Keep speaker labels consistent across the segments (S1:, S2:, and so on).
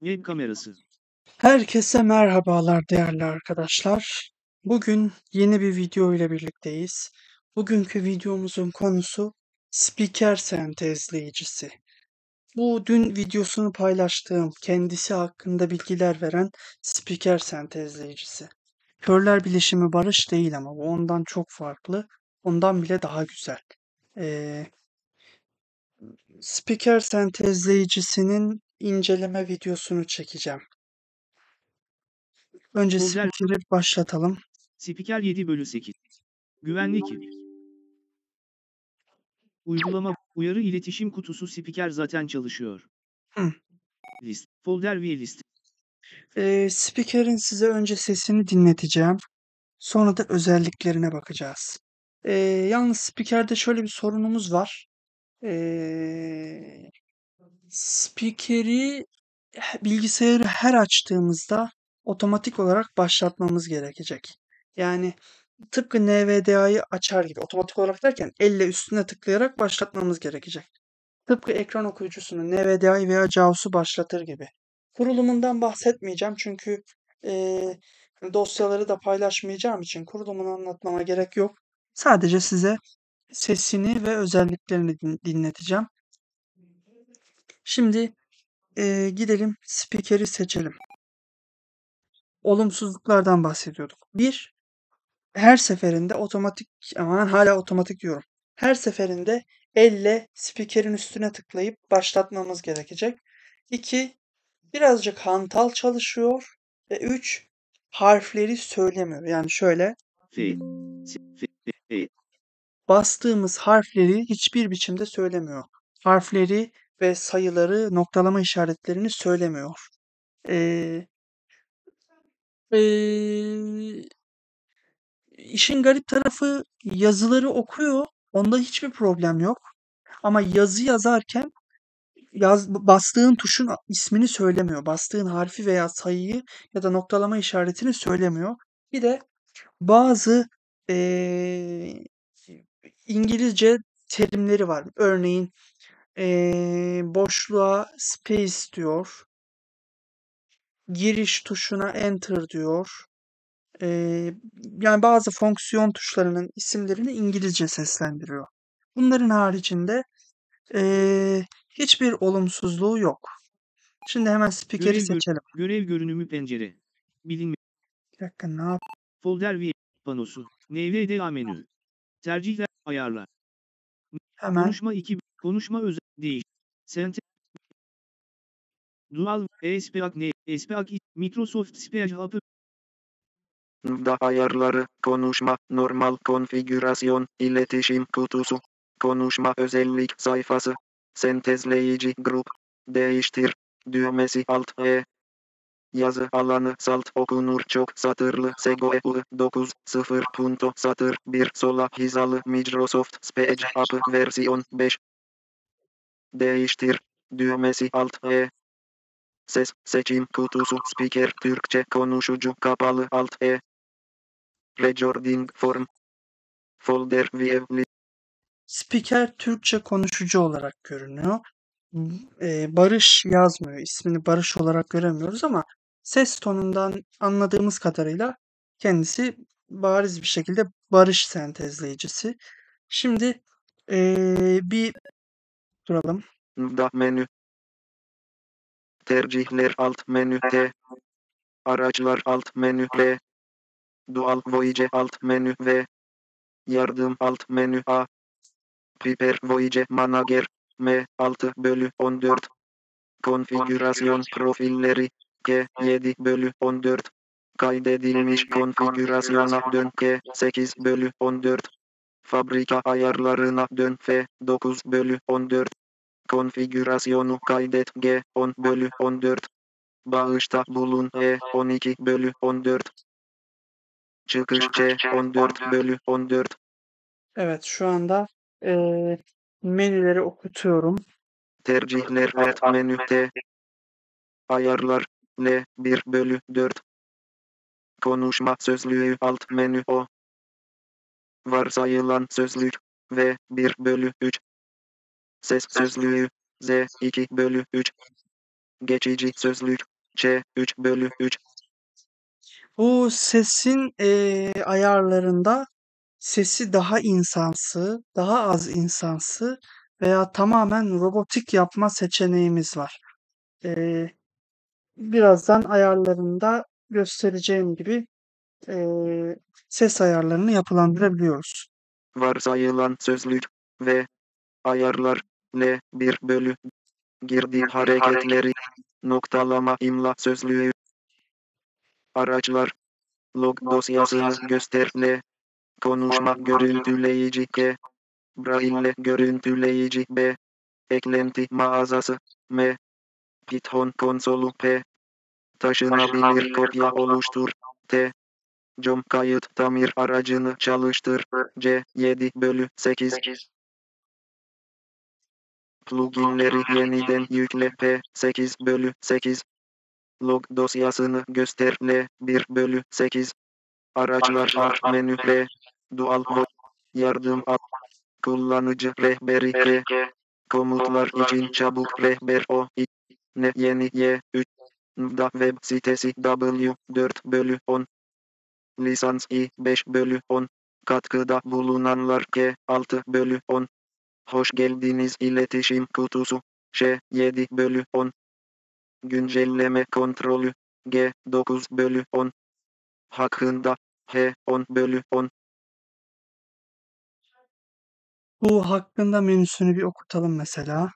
S1: Web kamerası.
S2: Herkese merhabalar değerli arkadaşlar. Bugün yeni bir video ile birlikteyiz. Bugünkü videomuzun konusu spiker sentezleyicisi. Bu dün videosunu paylaştığım kendisi hakkında bilgiler veren spiker sentezleyicisi. Körler Bilişimi Barış değil ama bu ondan çok farklı. Ondan bile daha güzel. Ee, spiker sentezleyicisinin inceleme videosunu çekeceğim. Önce
S1: Folder-
S2: spikeri başlatalım.
S1: Spiker 7 bölü 8. Güvenlik. Uygulama, uyarı iletişim kutusu spiker zaten çalışıyor.
S2: Hı.
S1: List, folder ve list.
S2: Ee, spikerin size önce sesini dinleteceğim. Sonra da özelliklerine bakacağız. Ee, yalnız spikerde şöyle bir sorunumuz var. Ee, spikeri bilgisayarı her açtığımızda otomatik olarak başlatmamız gerekecek. Yani tıpkı NVDA'yı açar gibi otomatik olarak derken elle üstüne tıklayarak başlatmamız gerekecek. Tıpkı ekran okuyucusunu NVDA'yı veya JAWS'u başlatır gibi. Kurulumundan bahsetmeyeceğim çünkü eee, dosyaları da paylaşmayacağım için kurulumunu anlatmama gerek yok. Sadece size sesini ve özelliklerini din- dinleteceğim. Şimdi eee, gidelim spikeri seçelim. Olumsuzluklardan bahsediyorduk. Bir, her seferinde otomatik, aman hala otomatik diyorum. Her seferinde elle spikerin üstüne tıklayıp başlatmamız gerekecek. 2. Birazcık hantal çalışıyor. Ve 3. Harfleri söylemiyor. Yani şöyle
S1: E.
S2: bastığımız harfleri hiçbir biçimde söylemiyor. Harfleri ve sayıları, noktalama işaretlerini söylemiyor. Ee, ee, işin garip tarafı yazıları okuyor. Onda hiçbir problem yok. Ama yazı yazarken yaz, bastığın tuşun ismini söylemiyor. Bastığın harfi veya sayıyı ya da noktalama işaretini söylemiyor. Bir de bazı eee, İngilizce terimleri var. Örneğin eee, boşluğa space diyor. Giriş tuşuna enter diyor. Eee, yani bazı fonksiyon tuşlarının isimlerini İngilizce seslendiriyor. Bunların haricinde eee, hiçbir olumsuzluğu yok. Şimdi hemen spikeri
S1: Görev gör-
S2: seçelim.
S1: Görev görünümü pencere. Bilinme.
S2: Bir dakika ne yap?
S1: Folder ve panosu. NVDA menü. Tercihler, ayarlar.
S2: Hemen
S1: Konuşma 2. Konuşma özel. Değiş. Sente. Dual. ESPAC ne? ESPAC. Microsoft Speech Hub.
S3: Da ayarları, konuşma, normal konfigürasyon, iletişim kutusu, konuşma özellik sayfası, sentezleyici grup, değiştir, düğmesi alt E. Yazı alanı salt okunur çok satırlı SEGOE 9 0 punto satır 1 sola hizalı Microsoft Speech Hub versiyon 5 Değiştir düğmesi alt E Ses seçim kutusu speaker Türkçe konuşucu kapalı alt E Recording form Folder view
S2: spiker Türkçe konuşucu olarak görünüyor. Eee, Barış yazmıyor. İsmini Barış olarak göremiyoruz ama ses tonundan anladığımız kadarıyla kendisi bariz bir şekilde Barış sentezleyicisi. Şimdi eee, bir duralım.
S3: da menü. Tercihler alt menü T. Araçlar alt menü L Dual Voice alt menü V. Yardım alt menü A. Prepare Voice Manager M 6 bölü 14 Konfigürasyon profilleri G 7 bölü 14 Kaydedilmiş konfigürasyona dön G 8 bölü 14 Fabrika ayarlarına dön F 9 bölü 14 Konfigürasyonu kaydet G 10 bölü 14 Bağışta bulun. E 12 bölü 14 Çıkış C 14 bölü 14
S2: Evet şu anda eee, menüleri okutuyorum.
S3: Tercihler alt menü T. Ayarlar L 1 bölü 4 Konuşma sözlüğü alt menü O. Varsayılan sözlük V 1 bölü 3 Ses sözlüğü Z 2 bölü 3 Geçici sözlük Ç 3 bölü 3
S2: Bu sesin eee, ayarlarında sesi daha insansı, daha az insansı veya tamamen robotik yapma seçeneğimiz var. Eee, birazdan ayarlarında göstereceğim gibi eee, ses ayarlarını yapılandırabiliyoruz.
S3: varsayılan sözlük ve ayarlar L 1 bölü girdi hareketleri noktalama imla sözlüğü araçlar log dosyasını göster L konuşma görüntüleyici K Braille görüntüleyici B eklenti mağazası M Python konsolu P taşınabilir kopya oluştur T Com kayıt tamir aracını çalıştır C 7 bölü 8 Pluginleri yeniden yükle P 8 bölü 8 Log dosyasını göster L 1 bölü 8 Araçlar menü L Dual Vo Yardım al Kullanıcı rehberi G Komutlar için çabuk rehber O. I Ne yeni Y 3 Da web sitesi W 4 bölü 10 Lisans I 5 bölü 10 Katkıda bulunanlar G 6 bölü 10 Hoş geldiniz iletişim kutusu. Ş 7 bölü 10 Güncelleme kontrolü. G 9 bölü 10 Hakkında. H 10 bölü 10
S2: Bu hakkında menüsünü bir okutalım mesela.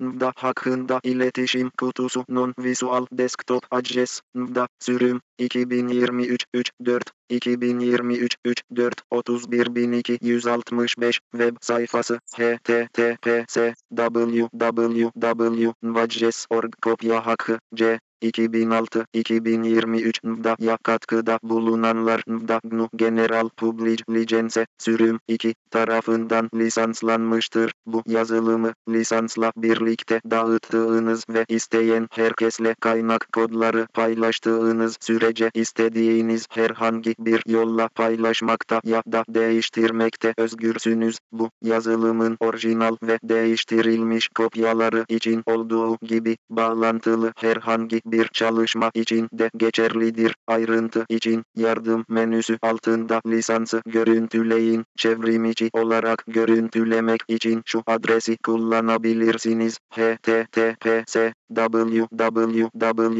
S3: Da hakkında iletişim kutusu. Non-visual desktop address da sürüm. 2023 3 4 2023 3 4 31265 web sayfası https www.vadres.org kopya hakkı c 2006-2023 da ya katkıda bulunanlar da GNU General Public License sürüm 2 tarafından lisanslanmıştır. Bu yazılımı lisansla birlikte dağıttığınız ve isteyen herkesle kaynak kodları paylaştığınız sürece istediğiniz herhangi bir yolla paylaşmakta ya da değiştirmekte özgürsünüz. Bu yazılımın orijinal ve değiştirilmiş kopyaları için olduğu gibi bağlantılı herhangi bir çalışma için de geçerlidir. Ayrıntı için yardım menüsü altında lisansı görüntüleyin. Çevrimiçi olarak görüntülemek için şu adresi kullanabilirsiniz. https www.gnu.org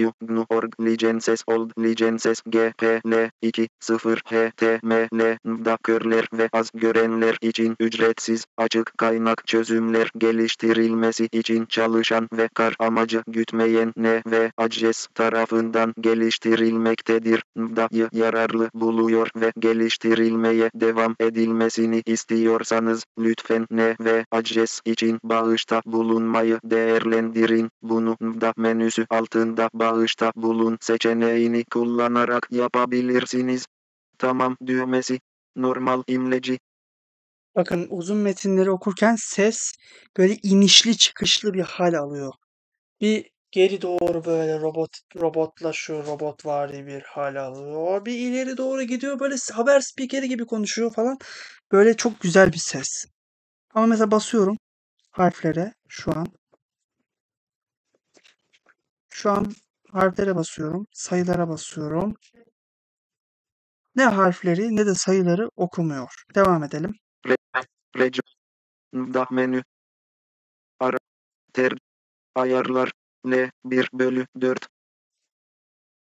S3: licenses old licenses gpl 2 0 html da körler ve az görenler için ücretsiz açık kaynak çözümler geliştirilmesi için çalışan ve kar amacı gütmeyen ne ve adres tarafından geliştirilmektedir. Da'yı yararlı buluyor ve geliştirilmeye devam edilmesini istiyorsanız lütfen ne ve adres için bağışta bulunmayı değerlendirin. Bunu da menüsü altında bağışta bulun seçeneğini kullanarak yapabilirsiniz. Tamam düğmesi normal imleci
S2: Bakın uzun metinleri okurken ses böyle inişli çıkışlı bir hal alıyor. Bir geri doğru böyle robot robotlaşıyor, robotvari bir hal alıyor. Bir ileri doğru gidiyor böyle haber spikeri gibi konuşuyor falan. Böyle çok güzel bir ses. Ama mesela basıyorum harflere şu an. Şu an harflere basıyorum, sayılara basıyorum. Ne harfleri ne de sayıları okumuyor. Devam edelim.
S3: Rec da menü ara ter ayarlar L 1 bölü 4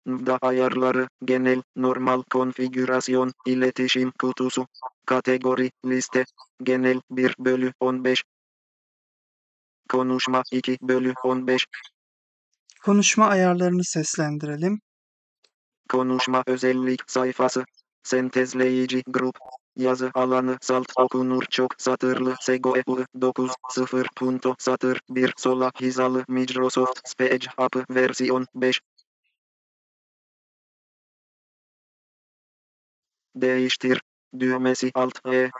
S3: da ayarları genel normal konfigürasyon iletişim kutusu kategori liste genel 1 bölü 15 konuşma 2 bölü 15
S2: Konuşma ayarlarını seslendirelim.
S3: konuşma özellik sayfası. Sentezleyici grup. Yazı alanı salt okunur çok satırlı. SEGO 9 0 punto satır 1 sola hizalı Microsoft Speech App versiyon 5 Değiştir. Düğmesi alt E.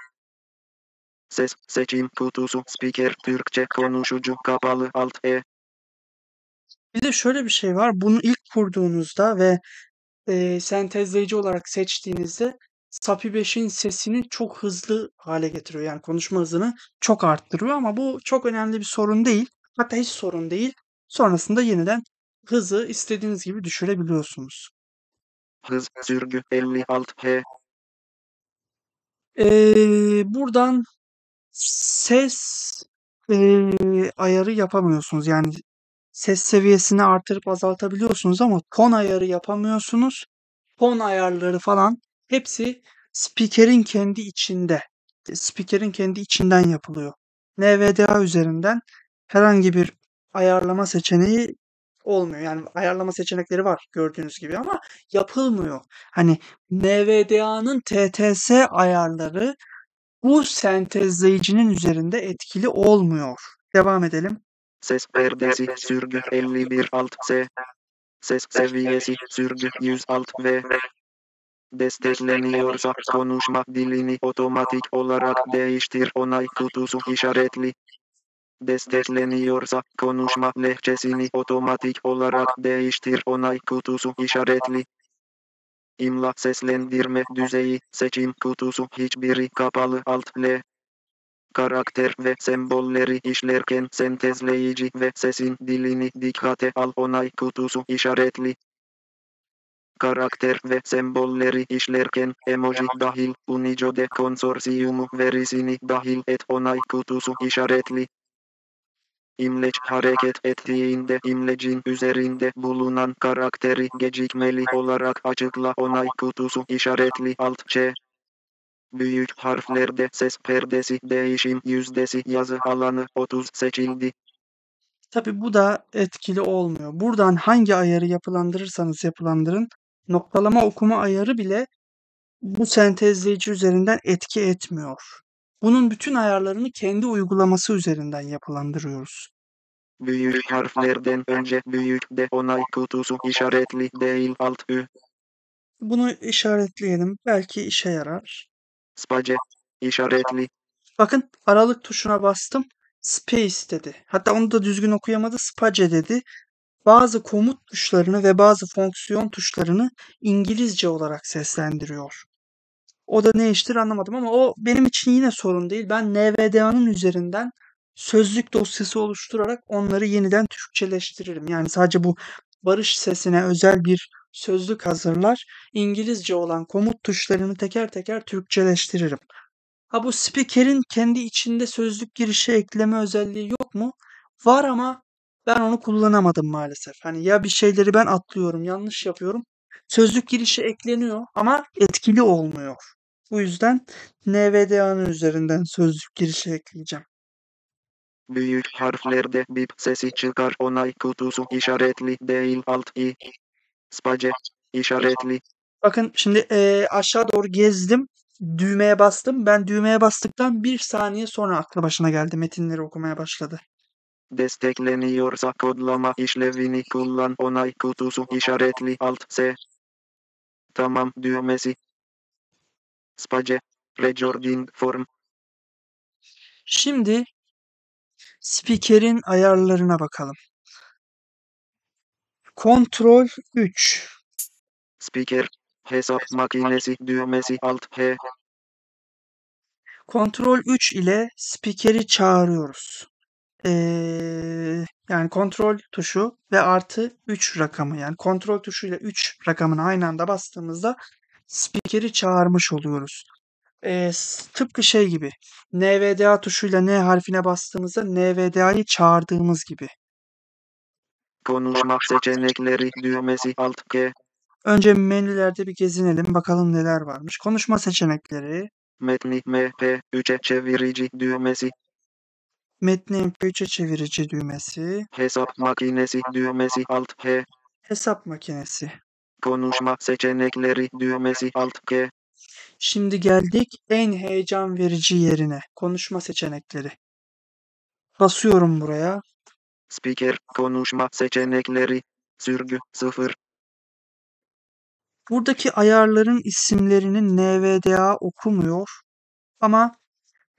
S3: Ses seçim kutusu speaker Türkçe konuşucu kapalı alt E
S2: Bir de şöyle bir şey var. Bunu ilk kurduğunuzda ve e, sentezleyici olarak seçtiğinizde SAPI 5'in sesini çok hızlı hale getiriyor. Yani konuşma hızını çok arttırıyor ama bu çok önemli bir sorun değil. Hatta hiç sorun değil. Sonrasında yeniden hızı istediğiniz gibi düşürebiliyorsunuz.
S3: Hız sürgü 56 H.
S2: Eee, buradan ses eee, ayarı yapamıyorsunuz. Yani ses seviyesini artırıp azaltabiliyorsunuz ama ton ayarı yapamıyorsunuz. Ton ayarları falan hepsi spikerin kendi içinde. Spikerin kendi içinden yapılıyor. NVDA üzerinden herhangi bir ayarlama seçeneği olmuyor. Yani ayarlama seçenekleri var gördüğünüz gibi ama yapılmıyor. Hani NVDA'nın TTS ayarları bu sentezleyicinin üzerinde etkili olmuyor. Devam edelim.
S3: Ses perdesi sürgü 51 alt S. Ses seviyesi sürgü 106 V. Destekleniyorsa konuşma dilini otomatik olarak değiştir onay kutusu işaretli. Destekleniyorsa konuşma lehçesini otomatik olarak değiştir onay kutusu işaretli. İmla seslendirme düzeyi seçim kutusu hiçbiri kapalı alt L. Karakter ve sembolleri işlerken sentezleyici ve sesin dilini dikkate al onay kutusu işaretli. Karakter ve sembolleri işlerken emoji dahil Unicode konsorsiyumu verisini dahil et onay kutusu işaretli. İmleç hareket ettiğinde imlecin üzerinde bulunan karakteri gecikmeli olarak açıkla onay kutusu işaretli alt Ç. Büyük harflerde ses perdesi değişim yüzdesi yazı alanı 30 seçildi.
S2: Tabi bu da etkili olmuyor. Buradan hangi ayarı yapılandırırsanız yapılandırın noktalama okuma ayarı bile bu sentezleyici üzerinden etki etmiyor. Bunun bütün ayarlarını kendi uygulaması üzerinden yapılandırıyoruz.
S3: Büyük harflerden önce büyük de onay kutusu işaretli değil alt ü.
S2: Bunu işaretleyelim. Belki işe yarar.
S3: Space işaretli.
S2: Bakın aralık tuşuna bastım. Space dedi. Hatta onu da düzgün okuyamadı. Space dedi. Bazı komut tuşlarını ve bazı fonksiyon tuşlarını İngilizce olarak seslendiriyor. O da ne iştir anlamadım ama o benim için yine sorun değil. Ben NVDA'nın üzerinden sözlük dosyası oluşturarak onları yeniden Türkçeleştiririm. Yani sadece bu barış sesine özel bir sözlük hazırlar. İngilizce olan komut tuşlarını teker teker Türkçeleştiririm. Ha bu spikerin kendi içinde sözlük girişi ekleme özelliği yok mu? Var ama ben onu kullanamadım maalesef. Hani ya bir şeyleri ben atlıyorum, yanlış yapıyorum. Sözlük girişi ekleniyor ama etkili olmuyor. Bu yüzden NVDA'nın üzerinden sözlük girişi ekleyeceğim.
S3: Büyük harflerde bip sesi çıkar onay kutusu işaretli değil alt i. Space işaretli.
S2: Bakın şimdi eee, aşağı doğru gezdim. Düğmeye bastım. Ben düğmeye bastıktan bir saniye sonra aklı başına geldi. Metinleri okumaya başladı.
S3: Destekleniyorsa kodlama işlevini kullan onay kutusu işaretli alt S. Tamam düğmesi. Space. Recording form.
S2: Şimdi spikerin ayarlarına bakalım. Kontrol 3.
S3: Speaker. Hesap makinesi düğmesi alt H.
S2: Kontrol 3 ile spikeri çağırıyoruz. Ee, yani kontrol tuşu ve artı 3 rakamı yani kontrol tuşuyla 3 rakamını aynı anda bastığımızda spikeri çağırmış oluyoruz. Ee, tıpkı şey gibi NVDA tuşuyla N harfine bastığımızda NVDA'yı çağırdığımız gibi.
S3: Konuşma seçenekleri düğmesi alt G.
S2: Önce menülerde bir gezinelim bakalım neler varmış. Konuşma seçenekleri,
S3: Metni MP3'e çevirici düğmesi.
S2: metni MP3'e çevirici düğmesi,
S3: Hesap makinesi düğmesi alt H.
S2: hesap makinesi.
S3: Konuşma seçenekleri düğmesi alt G.
S2: Şimdi geldik en heyecan verici yerine. Konuşma seçenekleri. Basıyorum buraya.
S3: Speaker konuşma seçenekleri. Sürgü 0.
S2: Buradaki ayarların isimlerinin NVDA okumuyor. Ama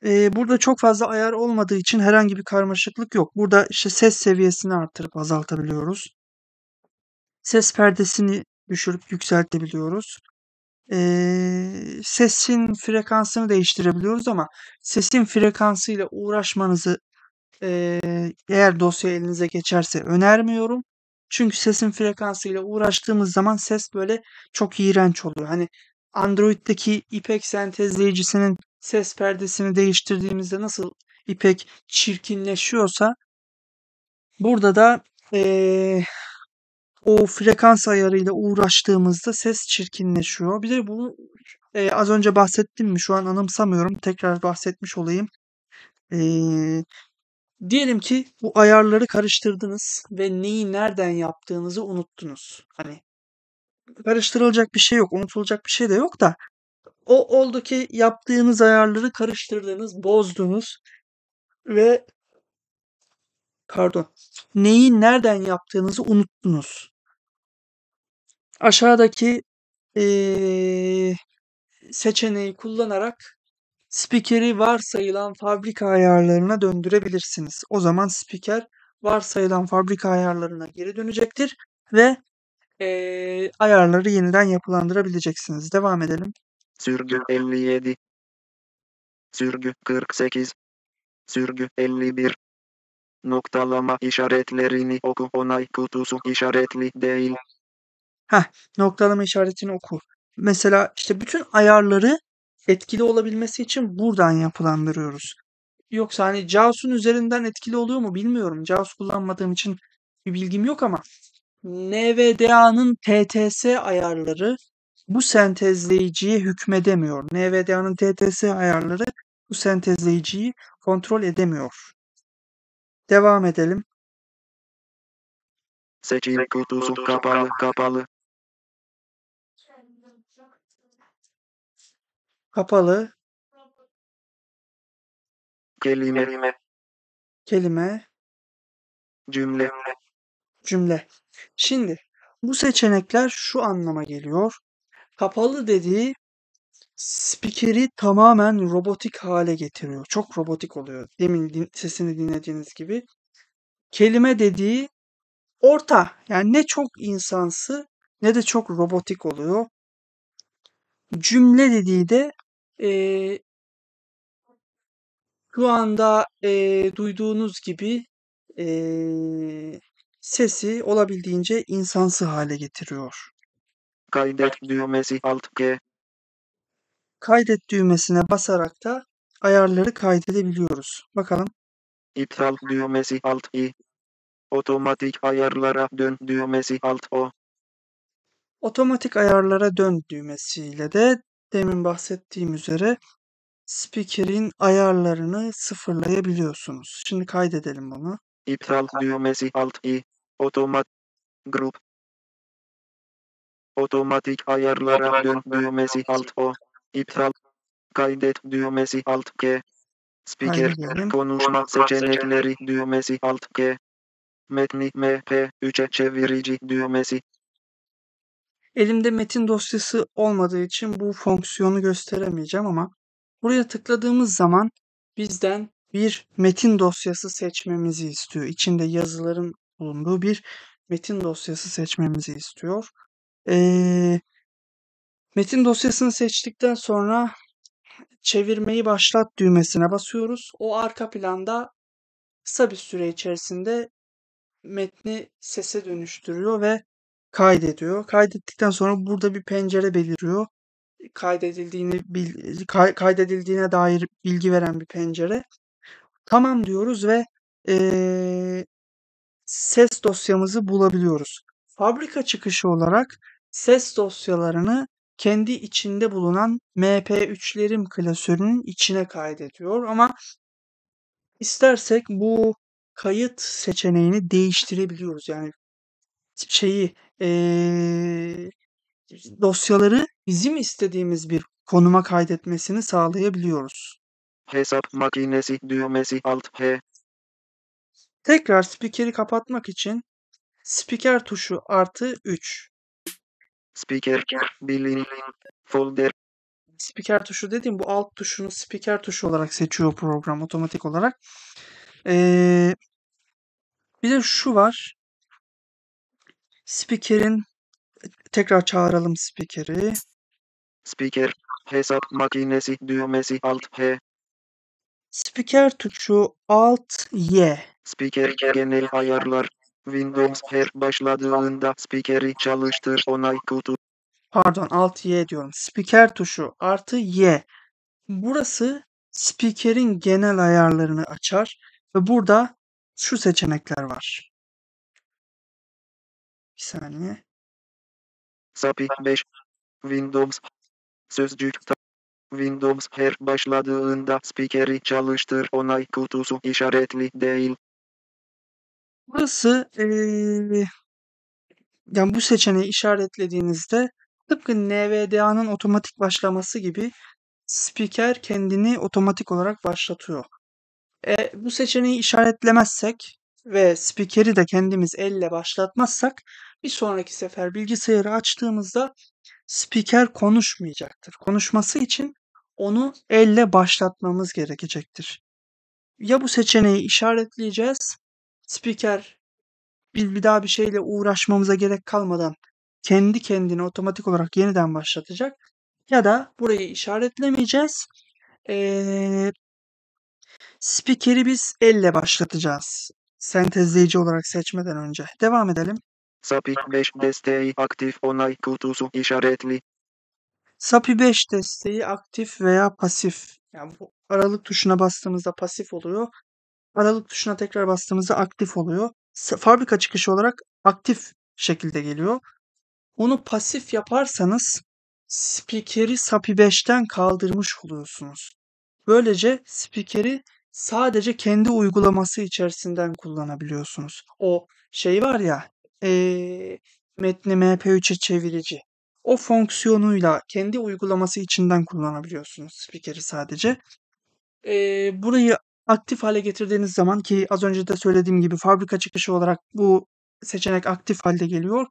S2: e, burada çok fazla ayar olmadığı için herhangi bir karmaşıklık yok. Burada işte ses seviyesini artırıp azaltabiliyoruz. Ses perdesini düşürüp yükseltebiliyoruz. E, sesin frekansını değiştirebiliyoruz ama sesin frekansıyla uğraşmanızı e, eğer dosya elinize geçerse önermiyorum. Çünkü sesin frekansıyla uğraştığımız zaman ses böyle çok iğrenç oluyor. Hani Android'deki İpek sentezleyicisinin ses perdesini değiştirdiğimizde nasıl İpek çirkinleşiyorsa burada da eee, o frekans ayarıyla uğraştığımızda ses çirkinleşiyor. Bir de bu eee, az önce bahsettim mi? Şu an anımsamıyorum. Tekrar bahsetmiş olayım. Eee, diyelim ki bu ayarları karıştırdınız ve neyi nereden yaptığınızı unuttunuz. Hani karıştırılacak bir şey yok, unutulacak bir şey de yok da o oldu ki yaptığınız ayarları karıştırdınız, bozdunuz ve pardon, neyi nereden yaptığınızı unuttunuz. Aşağıdaki eee, seçeneği kullanarak spikeri varsayılan fabrika ayarlarına döndürebilirsiniz. O zaman spiker varsayılan fabrika ayarlarına geri dönecektir ve eee, ayarları yeniden yapılandırabileceksiniz. Devam edelim.
S3: Sürgü 57. Sürgü 48. Sürgü 51. Noktalama işaretlerini oku. Onay kutusu işaretli değil.
S2: Noktalama işaretini oku. Mesela işte bütün ayarları etkili olabilmesi için buradan yapılandırıyoruz. Yoksa hani JAWS'un üzerinden etkili oluyor mu bilmiyorum. JAWS kullanmadığım için bir bilgim yok ama NVDA'nın TTS ayarları bu sentezleyiciye hükmedemiyor. NVDA'nın TTS ayarları bu sentezleyiciyi kontrol edemiyor. Devam edelim.
S3: Seçim kutusu kapalı kapalı.
S2: Kapalı
S3: Kelime
S2: kelime
S3: cümle
S2: cümle. Şimdi bu seçenekler şu anlama geliyor. Kapalı dediği spikeri tamamen robotik hale getiriyor. Çok robotik oluyor. Demin din- sesini dinlediğiniz gibi. Kelime dediği orta. Yani ne çok insansı ne de çok robotik oluyor. Cümle dediği de eee, şu anda eee, duyduğunuz gibi eee, sesi olabildiğince insansı hale getiriyor.
S3: kaydet düğmesi alt G.
S2: Kaydet düğmesine basarak da ayarları kaydedebiliyoruz. Bakalım.
S3: İptal düğmesi alt I. Otomatik ayarlara dön düğmesi alt O.
S2: Otomatik ayarlara dön düğmesiyle de demin bahsettiğim üzere speaker'in ayarlarını sıfırlayabiliyorsunuz. Şimdi kaydedelim bunu.
S3: İptal düğmesi alt I. Otomat grup. Otomatik ayarlara dön düğmesi alt O. İptal kaydet düğmesi alt G. Speaker konuşma seçenekleri düğmesi alt G. Metni MP3'e çevirici düğmesi
S2: Elimde metin dosyası olmadığı için bu fonksiyonu gösteremeyeceğim ama buraya tıkladığımız zaman bizden bir metin dosyası seçmemizi istiyor. İçinde yazıların bulunduğu bir metin dosyası seçmemizi istiyor. Ee, metin dosyasını seçtikten sonra çevirmeyi başlat düğmesine basıyoruz. O arka planda kısa bir süre içerisinde metni sese dönüştürüyor ve kaydediyor. Kaydettikten sonra burada bir pencere beliriyor. Kaydedildiğini bil- kay- kaydedildiğine dair bilgi veren bir pencere. Tamam diyoruz ve eee, ses dosyamızı bulabiliyoruz. Fabrika çıkışı olarak ses dosyalarını kendi içinde bulunan MP3'lerim klasörünün içine kaydediyor ama istersek bu kayıt seçeneğini değiştirebiliyoruz. Yani şeyi eee, dosyaları bizim istediğimiz bir konuma kaydetmesini sağlayabiliyoruz.
S3: hesap makinesi düğmesi alt H.
S2: Tekrar spikeri kapatmak için spiker tuşu artı 3.
S3: Speaker bilin folder
S2: Spiker tuşu dediğim bu alt tuşunu spiker tuşu olarak seçiyor program otomatik olarak. Eee, bir de şu var. Spikerin tekrar çağıralım spikeri.
S3: Speaker hesap makinesi düğmesi alt H.
S2: Spiker tuşu alt Y.
S3: Speaker genel ayarlar Windows her başladığında spikeri çalıştır onay kutu.
S2: Pardon Alt Y diyorum. Spiker tuşu artı Y. Burası spikerin genel ayarlarını açar ve burada şu seçenekler var. Saniye.
S3: SAPI 5. Windows. Sözcük Windows her başladığında spikeri çalıştır onay kutusu işaretli değil.
S2: Burası eee, yani bu seçeneği işaretlediğinizde tıpkı NVDA'nın otomatik başlaması gibi spiker kendini otomatik olarak başlatıyor. E, bu seçeneği işaretlemezsek ve spikeri de kendimiz elle başlatmazsak bir sonraki sefer bilgisayarı açtığımızda spiker konuşmayacaktır. Konuşması için onu elle başlatmamız gerekecektir. Ya bu seçeneği işaretleyeceğiz. Spiker bir daha bir şeyle uğraşmamıza gerek kalmadan kendi kendini otomatik olarak yeniden başlatacak. Ya da burayı işaretlemeyeceğiz. Ee, spikeri biz elle başlatacağız. Sentezleyici olarak seçmeden önce. Devam edelim.
S3: SAPI 5 desteği aktif onay kutusu işaretli.
S2: SAPI 5 desteği aktif veya pasif. Yani bu aralık tuşuna bastığımızda pasif oluyor. Aralık tuşuna tekrar bastığımızda aktif oluyor. Fabrika çıkışı olarak aktif şekilde geliyor. Onu pasif yaparsanız spikeri SAPI 5'ten kaldırmış oluyorsunuz. Böylece spikeri sadece kendi uygulaması içerisinden kullanabiliyorsunuz. O şey var ya eee metni MP3'e çevirici. O fonksiyonuyla kendi uygulaması içinden kullanabiliyorsunuz spikeri sadece. Eee, burayı aktif hale getirdiğiniz zaman ki az önce de söylediğim gibi fabrika çıkışı olarak bu seçenek aktif halde geliyor.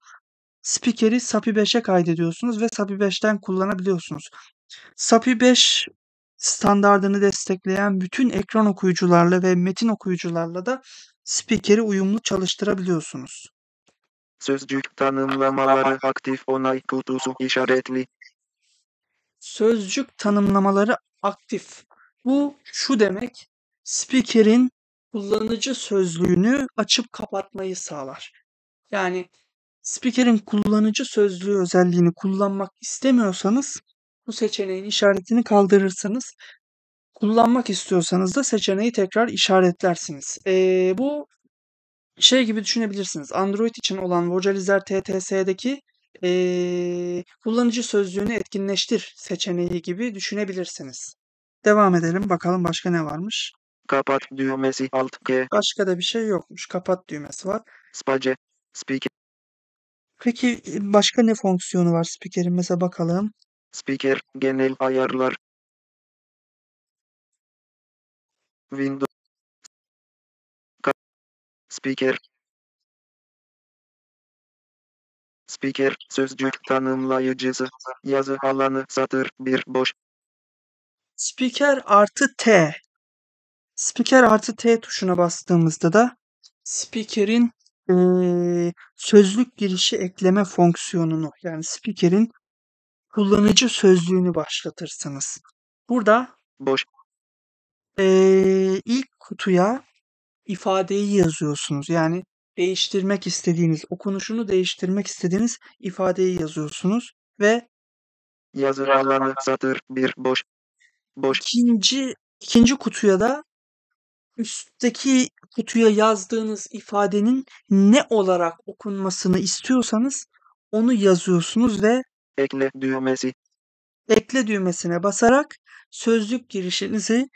S2: Spikeri SAPI 5'e kaydediyorsunuz ve SAPI 5'ten kullanabiliyorsunuz. SAPI 5 standardını destekleyen bütün ekran okuyucularla ve metin okuyucularla da spikeri uyumlu çalıştırabiliyorsunuz.
S3: Sözcük tanımlamaları aktif onay kutusu işaretli.
S2: Sözcük tanımlamaları aktif. Bu şu demek, spikerin kullanıcı sözlüğünü açıp kapatmayı sağlar. Yani spikerin kullanıcı sözlüğü özelliğini kullanmak istemiyorsanız bu seçeneğin işaretini kaldırırsınız. Kullanmak istiyorsanız da seçeneği tekrar işaretlersiniz. Ee, bu şey gibi düşünebilirsiniz. Android için olan Vocalizer TTS'deki ee, kullanıcı sözlüğünü etkinleştir seçeneği gibi düşünebilirsiniz. Devam edelim. Bakalım başka ne varmış.
S3: Kapat düğmesi alt G.
S2: Başka da bir şey yokmuş. Kapat düğmesi var.
S3: Space. Speaker.
S2: Peki başka ne fonksiyonu var spikerin? Mesela bakalım.
S3: Speaker. Genel ayarlar. Windows. Speaker. Speaker. Sözcük tanımlayıcısı. Yazı alanı satır 1 boş.
S2: Spiker artı T. Spiker artı T tuşuna bastığımızda da spikerin eee, sözlük girişi ekleme fonksiyonunu yani spikerin kullanıcı sözlüğünü başlatırsınız. Burada
S3: Boş.
S2: eee, ilk kutuya ifadeyi yazıyorsunuz. Yani değiştirmek istediğiniz, okunuşunu değiştirmek istediğiniz ifadeyi yazıyorsunuz ve
S3: Yazı alanı satır 1 boş. Boş.
S2: ikinci ikinci kutuya da üstteki kutuya yazdığınız ifadenin ne olarak okunmasını istiyorsanız onu yazıyorsunuz ve
S3: Ekle düğmesi.
S2: ekle düğmesine basarak sözlük girişinizi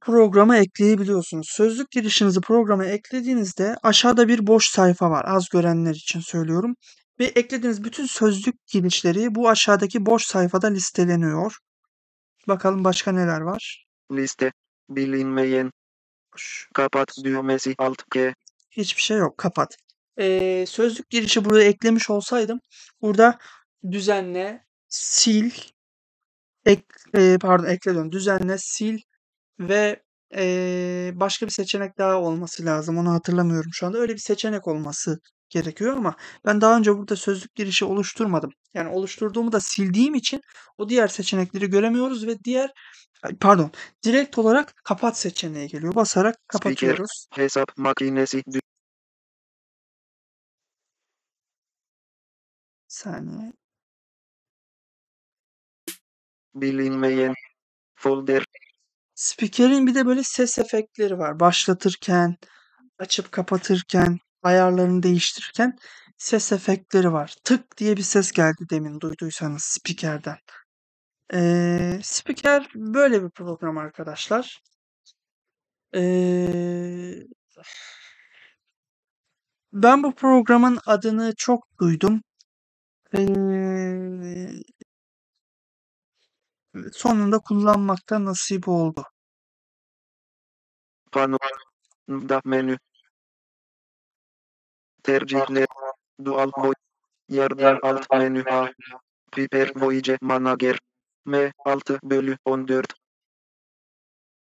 S2: programa ekleyebiliyorsunuz. Sözlük girişinizi programa eklediğinizde aşağıda bir boş sayfa var. Az görenler için söylüyorum. Ve eklediğiniz bütün sözlük girişleri bu aşağıdaki boş sayfada listeleniyor. Bakalım başka neler var.
S3: Liste. Bilinmeyen. Kapat düğmesi alt G.
S2: Hiçbir şey yok. Kapat. Ee, sözlük girişi buraya eklemiş olsaydım burada düzenle, sil, ek, e, pardon ekle diyorum. Düzenle, sil ve e, başka bir seçenek daha olması lazım. Onu hatırlamıyorum şu anda. Öyle bir seçenek olması gerekiyor ama ben daha önce burada sözlük girişi oluşturmadım. Yani oluşturduğumu da sildiğim için o diğer seçenekleri göremiyoruz ve diğer pardon direkt olarak kapat seçeneği geliyor. Basarak
S3: Speaker.
S2: kapatıyoruz.
S3: Hesap makinesi.
S2: Saniye.
S3: Bilinmeyen. Folder.
S2: Spikerin bir de böyle ses efektleri var. Başlatırken, açıp kapatırken, ayarlarını değiştirirken ses efektleri var. Tık diye bir ses geldi demin duyduysanız spikerden. Ee, spiker böyle bir program arkadaşlar. Ee, ben bu programın adını çok duydum. Ee, sonunda kullanmakta nasip oldu.
S3: Pano. Da menü. Tercihler. Dual boy. Yardım alt menü A. Prepare Voyager Manager. M 6 bölü 14.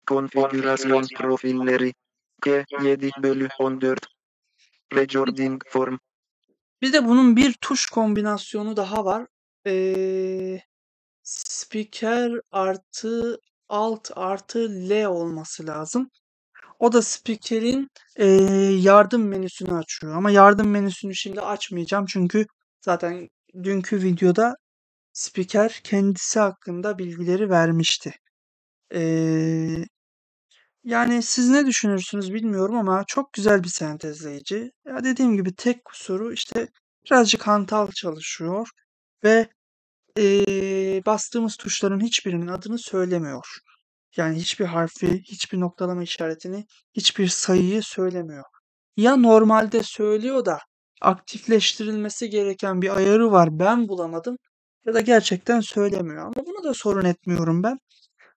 S3: Konfigürasyon profilleri. K 7 bölü 14. Recording form.
S2: Bir de bunun bir tuş kombinasyonu daha var. Ee, spiker artı alt artı L olması lazım. O da spikerin ee, yardım menüsünü açıyor. Ama yardım menüsünü şimdi açmayacağım çünkü zaten dünkü videoda spiker kendisi hakkında bilgileri vermişti. Ee, yani siz ne düşünürsünüz bilmiyorum ama çok güzel bir sentezleyici. Ya dediğim gibi tek kusuru işte birazcık hantal çalışıyor ve ee, bastığımız tuşların hiçbirinin adını söylemiyor. Yani hiçbir harfi, hiçbir noktalama işaretini, hiçbir sayıyı söylemiyor. Ya normalde söylüyor da aktifleştirilmesi gereken bir ayarı var ben bulamadım ya da gerçekten söylemiyor. Ama bunu da sorun etmiyorum ben.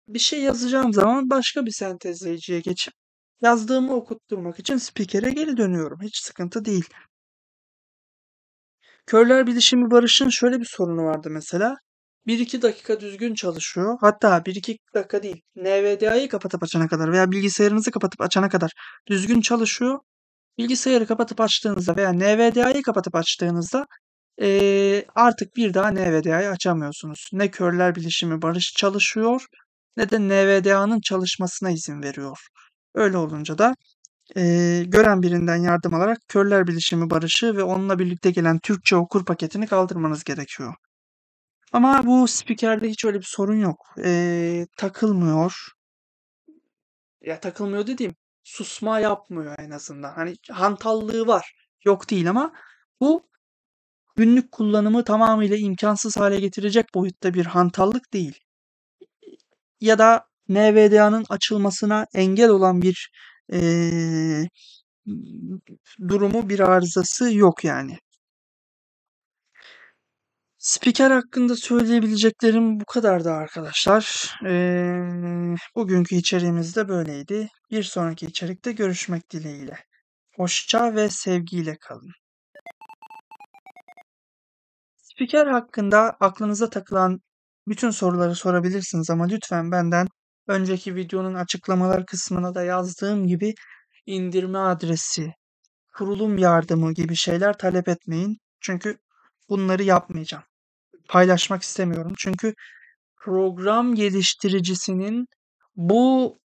S2: Bir şey yazacağım zaman başka bir sentezleyiciye geçip yazdığımı okutturmak için spiker'e geri dönüyorum. Hiç sıkıntı değil. Körler Bilişimi Barış'ın şöyle bir sorunu vardı mesela. 1-2 dakika düzgün çalışıyor. Hatta 1-2 dakika değil. NVDA'yı kapatıp açana kadar veya bilgisayarınızı kapatıp açana kadar düzgün çalışıyor. Bilgisayarı kapatıp açtığınızda veya NVDA'yı kapatıp açtığınızda eee, artık bir daha NVDA'yı açamıyorsunuz. Ne Körler Bilişimi Barış çalışıyor ne de NVDA'nın çalışmasına izin veriyor. Öyle olunca da eee, gören birinden yardım alarak Körler Bilişimi Barış'ı ve onunla birlikte gelen Türkçe okur paketini kaldırmanız gerekiyor. Ama bu spikerde hiç öyle bir sorun yok. Eee, takılmıyor. Ya takılmıyor dediğim susma yapmıyor en azından. Hani hantallığı var. Yok değil ama bu günlük kullanımı tamamıyla imkansız hale getirecek boyutta bir hantallık değil. Ya da NVDA'nın açılmasına engel olan bir eee, durumu, bir arızası yok yani. Spiker hakkında söyleyebileceklerim bu kadardı arkadaşlar. Eee, bugünkü içeriğimiz de böyleydi. Bir sonraki içerikte görüşmek dileğiyle. Hoşça ve sevgiyle kalın. Spiker hakkında aklınıza takılan bütün soruları sorabilirsiniz ama lütfen benden önceki videonun açıklamalar kısmına da yazdığım gibi indirme adresi, kurulum yardımı gibi şeyler talep etmeyin. Çünkü bunları yapmayacağım. Paylaşmak istemiyorum. Çünkü program geliştiricisinin bu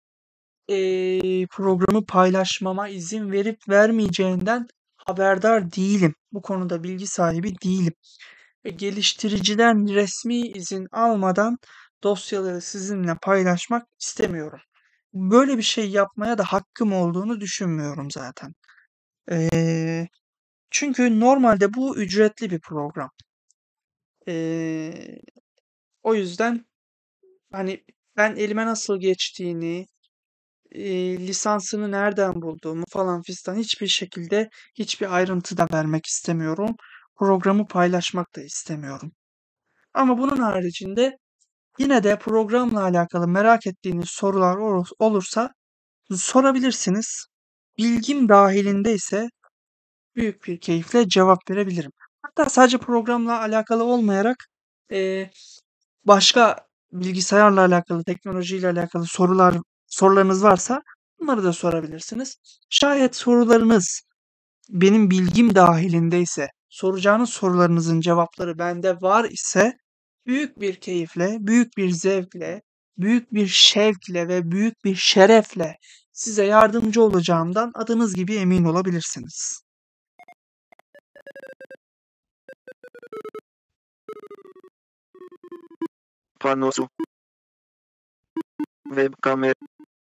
S2: eee, programı paylaşmama izin verip vermeyeceğinden haberdar değilim. Bu konuda bilgi sahibi değilim. Geliştiriciden resmi izin almadan dosyaları sizinle paylaşmak istemiyorum. Böyle bir şey yapmaya da hakkım olduğunu düşünmüyorum zaten. Eee, çünkü normalde bu ücretli bir program. Eee, o yüzden hani ben elime nasıl geçtiğini, eee, lisansını nereden bulduğumu falan fistan hiçbir şekilde hiçbir ayrıntı da vermek istemiyorum. Programı paylaşmak da istemiyorum. Ama bunun haricinde yine de programla alakalı merak ettiğiniz sorular olur- olursa sorabilirsiniz. Bilgim dahilinde ise büyük bir keyifle cevap verebilirim. Hatta sadece programla alakalı olmayarak eee, başka bilgisayarla alakalı, teknolojiyle alakalı sorular sorularınız varsa bunları da sorabilirsiniz. Şayet sorularınız benim bilgim dahilindeyse, soracağınız sorularınızın cevapları bende var ise büyük bir keyifle, büyük bir zevkle, büyük bir şevkle ve büyük bir şerefle size yardımcı olacağımdan adınız gibi emin olabilirsiniz.
S3: Panosu Web kamera